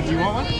but do you want one?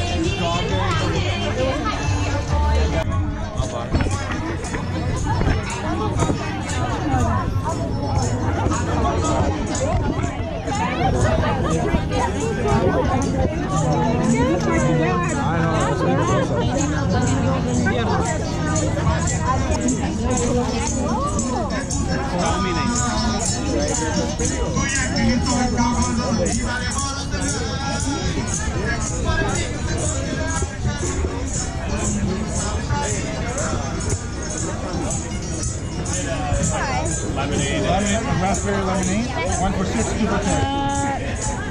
Lemonade, Lemonade, raspberry lemonade. One for six, two for ten. Uh,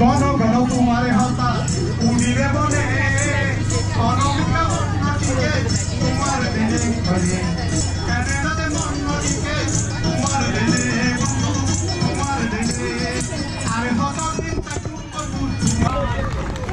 ঘন ঘন তোমারে হতা উনিরে বনে অনমিকা মন্নটিকে তোমার দেনে করে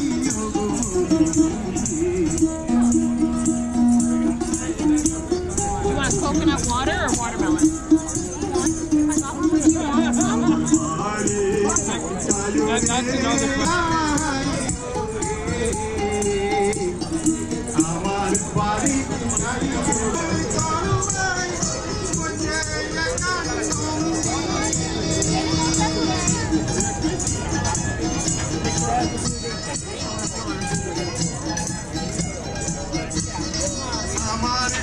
you.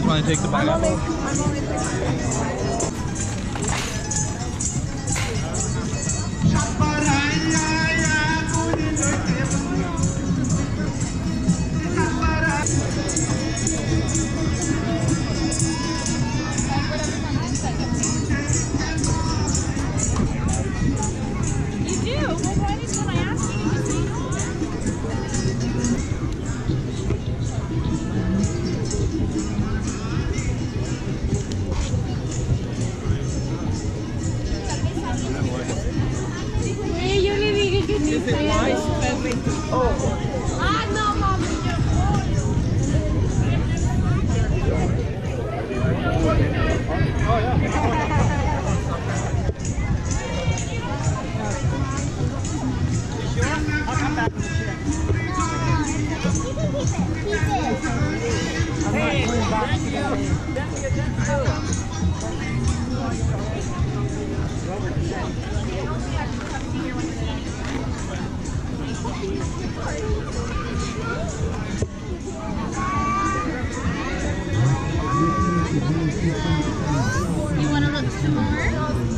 guys want to take the bag You want to look some more?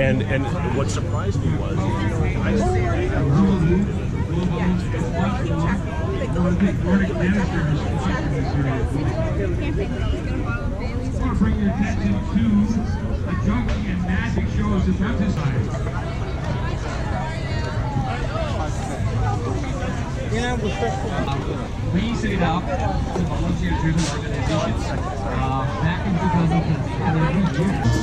And and what surprised me was Bring your attention to the junkie and magic shows at Memphis High. We set up the volunteer-driven organization uh, back in 2010. And every year,